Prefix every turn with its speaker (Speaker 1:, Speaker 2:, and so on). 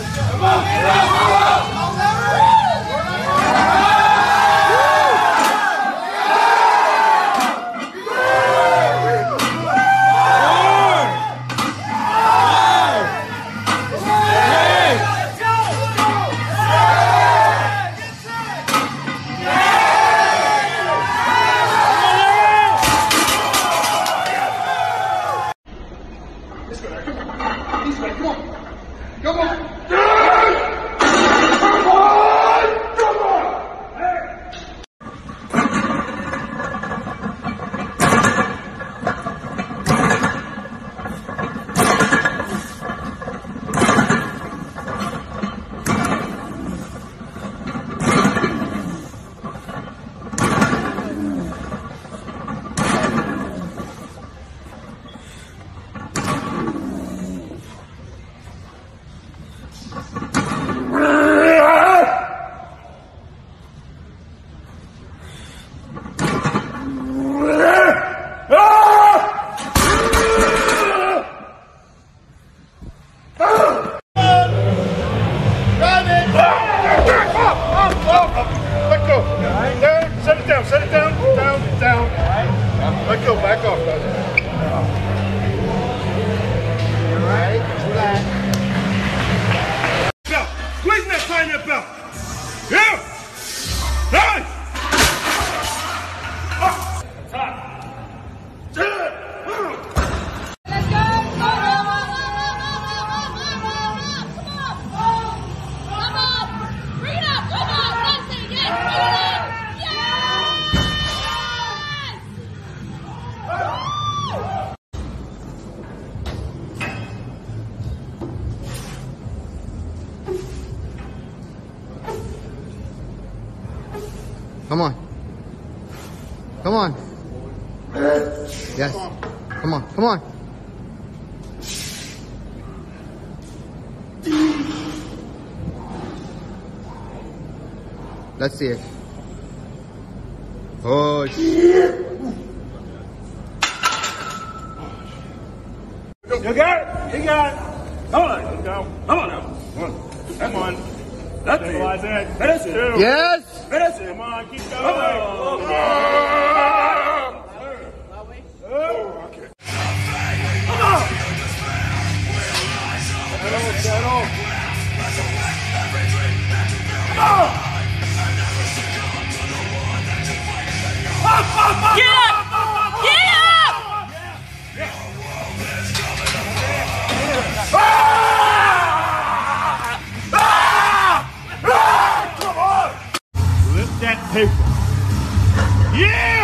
Speaker 1: Vamos! Vamos! Down. Set it down. Set it down. Down. Down. Let go. Back off,
Speaker 2: Come on. Come on. Yes.
Speaker 3: Come on. Come on. Let's see it. Oh, Push.
Speaker 1: You got it. You got it. Come on. Let's. Come on now. Come on. Come on. That's Stabilize it. Finish it.
Speaker 3: Yes.
Speaker 1: Come on, keep going. Oh, Yeah!